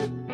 Bye.